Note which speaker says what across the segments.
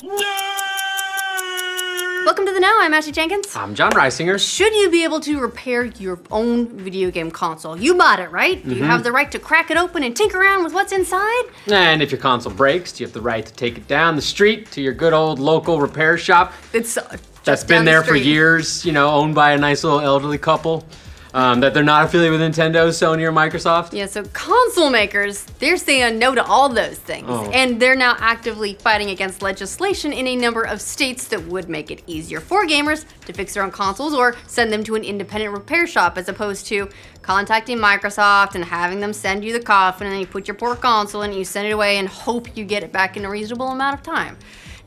Speaker 1: Welcome to the Know. I'm Ashley Jenkins.
Speaker 2: I'm Jon Risinger.
Speaker 1: Should you be able to repair your own video game console? You bought it, right? Do you have the right to crack it open and tinker around with what's inside?
Speaker 2: And if your console breaks, do you have the right to take it down the street to your good old local repair shop
Speaker 1: It's uh,
Speaker 2: that's been
Speaker 1: the
Speaker 2: there for years, you know, owned by a nice little elderly couple um, that they're not affiliated with Nintendo, Sony, or Microsoft?
Speaker 1: Yeah, so console makers, they're saying no to all those things.
Speaker 2: Oh.
Speaker 1: And they're now actively fighting against legislation in a number of states that would make it easier for gamers to fix their own consoles or send them to an independent repair shop as opposed to contacting Microsoft and having them send you the coffin and then you put your poor console in and you send it away and hope you get it back in a reasonable amount of time.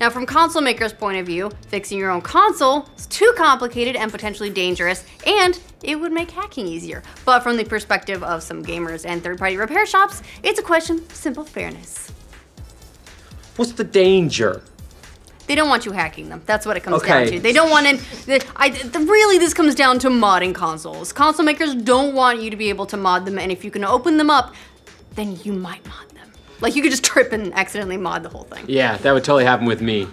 Speaker 1: Now, from console makers' point of view, fixing your own console is too complicated and potentially dangerous, and it would make hacking easier. But from the perspective of some gamers and third party repair shops, it's a question of simple fairness.
Speaker 2: What's the danger?
Speaker 1: They don't want you hacking them. That's what it comes
Speaker 2: Okay.
Speaker 1: down to. They don't want the- I, the, really, this comes down to modding consoles. Console makers don't want you to be able to mod them, and if you can open them up, then you might mod them. Like you could just trip and accidentally mod the whole thing.
Speaker 2: Yeah, that would totally happen with me.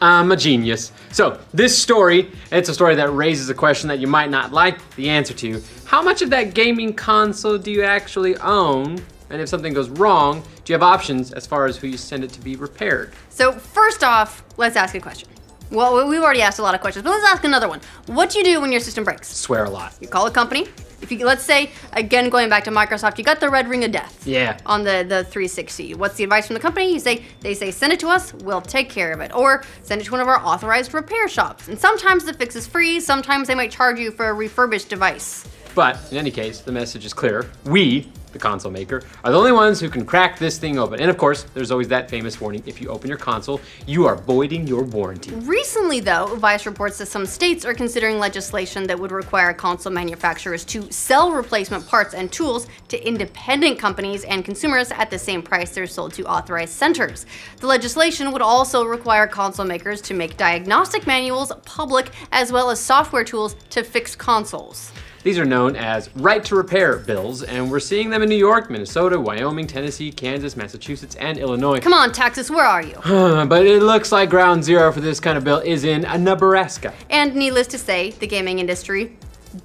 Speaker 2: I'm a genius. So, this story, it's a story that raises a question that you might not like the answer to. How much of that gaming console do you actually own? And if something goes wrong, do you have options as far as who you send it to be repaired?
Speaker 1: So first off, let's ask a question. Well, we've already asked a lot of questions, but let's ask another one. What do you do when your system breaks?
Speaker 2: Swear a lot.
Speaker 1: You call a company. If you let's say again going back to Microsoft, you got the red ring of death.
Speaker 2: Yeah.
Speaker 1: On the the 360. What's the advice from the company? You say they say send it to us, we'll take care of it, or send it to one of our authorized repair shops. And sometimes the fix is free. Sometimes they might charge you for a refurbished device.
Speaker 2: But in any case, the message is clear. We, the console maker, are the only ones who can crack this thing open. And of course, there's always that famous warning if you open your console, you are voiding your warranty.
Speaker 1: Recently, though, Vice reports that some states are considering legislation that would require console manufacturers to sell replacement parts and tools to independent companies and consumers at the same price they're sold to authorized centers. The legislation would also require console makers to make diagnostic manuals public as well as software tools to fix consoles.
Speaker 2: These are known as right to repair bills, and we're seeing them in New York, Minnesota, Wyoming, Tennessee, Kansas, Massachusetts, and Illinois.
Speaker 1: Come on, Texas, where are you?
Speaker 2: but it looks like ground zero for this kind of bill is in Nebraska.
Speaker 1: And needless to say, the gaming industry,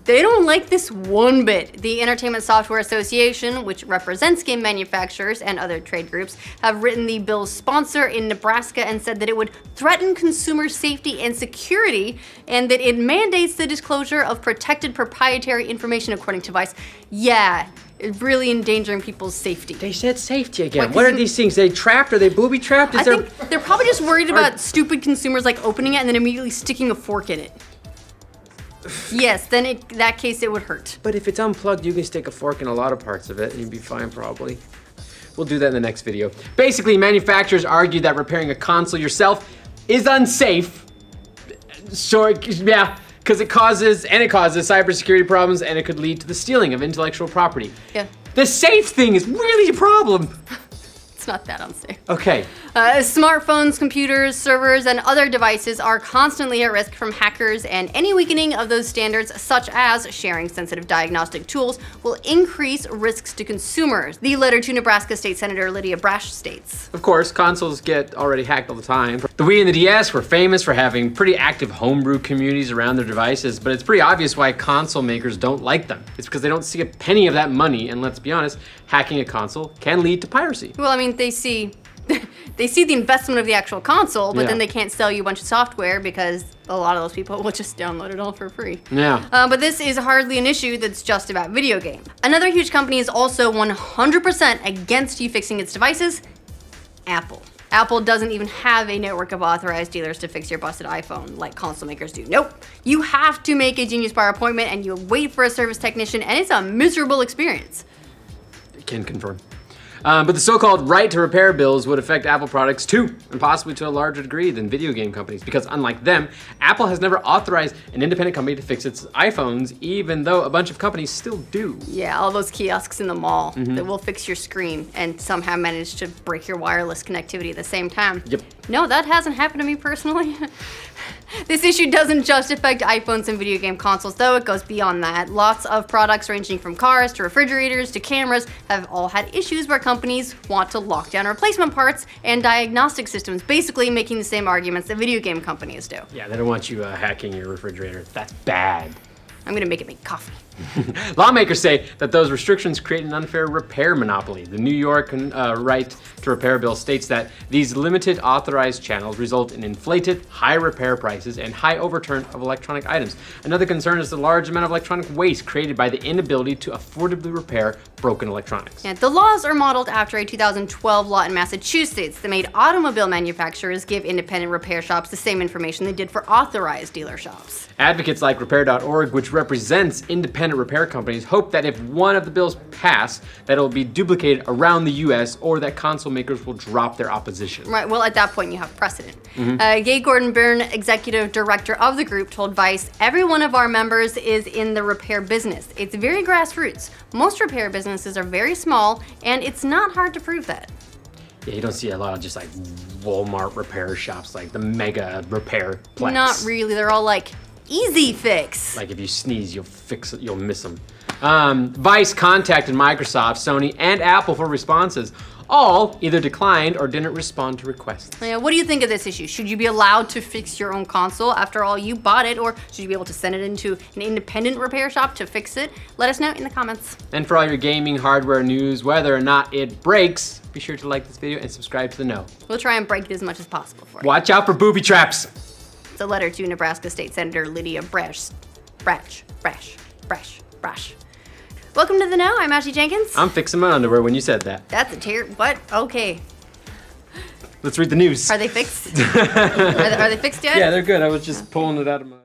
Speaker 1: they don't like this one bit. The Entertainment Software Association, which represents game manufacturers and other trade groups, have written the bill's sponsor in Nebraska and said that it would threaten consumer safety and security and that it mandates the disclosure of protected proprietary information according to Vice. Yeah, it's really endangering people's safety.
Speaker 2: They said safety again.
Speaker 1: What,
Speaker 2: what are these things? Are they trapped? Are they booby trapped? Is
Speaker 1: I
Speaker 2: there?
Speaker 1: think they're probably just worried about stupid consumers like opening it and then immediately sticking a fork in it. Yes, then in that case it would hurt.
Speaker 2: But if it's unplugged, you can stick a fork in a lot of parts of it and you'd be fine probably. We'll do that in the next video. Basically, manufacturers argue that repairing a console yourself is unsafe. Sure, yeah, because it causes, and it causes cybersecurity problems and it could lead to the stealing of intellectual property.
Speaker 1: Yeah,
Speaker 2: The safe thing is really a problem.
Speaker 1: It's not that unsafe.
Speaker 2: Okay,
Speaker 1: Uh, smartphones, computers, servers, and other devices are constantly at risk from hackers, and any weakening of those standards, such as sharing sensitive diagnostic tools, will increase risks to consumers. The letter to Nebraska State Senator Lydia Brasch states.
Speaker 2: Of course, consoles get already hacked all the time. The Wii and the DS were famous for having pretty active homebrew communities around their devices, but it's pretty obvious why console makers don't like them. It's because they don't see a penny of that money, and let's be honest, hacking a console can lead to piracy.
Speaker 1: Well, I mean, they see. They see the investment of the actual console, but
Speaker 2: Yeah.
Speaker 1: then they can't sell you a bunch of software because a lot of those people will just download it all for free.
Speaker 2: Yeah.
Speaker 1: Uh, but this is hardly an issue that's just about video game. Another huge company is also 100% against you fixing its devices Apple. Apple doesn't even have a network of authorized dealers to fix your busted iPhone like console makers do. Nope. You have to make a Genius Bar appointment and you wait for a service technician, and it's a miserable experience.
Speaker 2: Can confirm. Um, but the so-called right to repair bills would affect Apple products too, and possibly to a larger degree than video game companies, because unlike them, Apple has never authorized an independent company to fix its iPhones, even though a bunch of companies still do.
Speaker 1: Yeah, all those kiosks in the mall that will fix your screen and somehow manage to break your wireless connectivity at the same time.
Speaker 2: Yep.
Speaker 1: No, that hasn't happened to me personally. This issue doesn't just affect iPhones and video game consoles, though, it goes beyond that. Lots of products ranging from cars to refrigerators to cameras have all had issues where companies want to lock down replacement parts and diagnostic systems, basically making the same arguments that video game companies do.
Speaker 2: Yeah, they don't want you uh, hacking your refrigerator. That's bad.
Speaker 1: I'm gonna make it make coffee.
Speaker 2: Lawmakers say that those restrictions create an unfair repair monopoly. The New York uh, Right to Repair bill states that these limited authorized channels result in inflated, high repair prices and high overturn of electronic items. Another concern is the large amount of electronic waste created by the inability to affordably repair broken electronics.
Speaker 1: Yeah, the laws are modeled after a 2012 law in Massachusetts that made automobile manufacturers give independent repair shops the same information they did for authorized dealer shops.
Speaker 2: Advocates like Repair.org, which represents independent repair companies, hope that if one of the bills pass, that it will be duplicated around the U.S. or that console makers will drop their opposition.
Speaker 1: Right, well, at that point, you have precedent. Mm-hmm. Uh, Gay Gordon Byrne, executive director of the group, told Vice Every one of our members is in the repair business. It's very grassroots. Most repair businesses are very small, and it's not hard to prove that.
Speaker 2: Yeah, you don't see a lot of just like Walmart repair shops, like the mega repair plex.
Speaker 1: Not really. They're all like easy fix.
Speaker 2: Like if you sneeze, you'll fix it, you'll miss them. Um, Vice contacted Microsoft, Sony, and Apple for responses. All either declined or didn't respond to requests.
Speaker 1: Yeah, what do you think of this issue? Should you be allowed to fix your own console? After all, you bought it, or should you be able to send it into an independent repair shop to fix it? Let us know in the comments.
Speaker 2: And for all your gaming hardware news, whether or not it breaks, be sure to like this video and subscribe to the know.
Speaker 1: We'll try and break it as much as possible for
Speaker 2: you. Watch out for booby traps.
Speaker 1: A letter to Nebraska State Senator Lydia Brasch. Brasch. Brasch. Brasch. Brasch. Welcome to the Know. I'm Ashley Jenkins.
Speaker 2: I'm fixing my underwear when you said that.
Speaker 1: That's a tear. What? Okay.
Speaker 2: Let's read the news.
Speaker 1: Are they fixed? are, they, are, they, fixed yet?
Speaker 2: Yeah, they're good. I was just pulling it out of my.